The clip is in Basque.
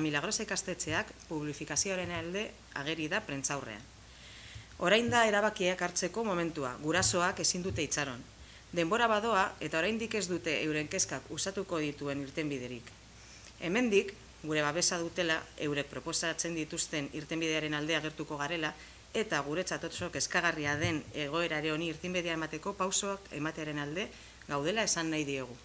Milagros ikastetxeak publifikazioaren alde ageri da prentzaurrean. Orain da erabakiak hartzeko momentua, gurasoak ezin dute itxaron. Denbora badoa eta oraindik ez dute euren kezkak usatuko dituen irtenbiderik. Hemendik, gure babesa dutela, eurek proposatzen dituzten irtenbidearen alde agertuko garela, eta gure oso kezkagarria den egoerare honi irtenbidea emateko pausoak ematearen alde gaudela esan nahi diegu.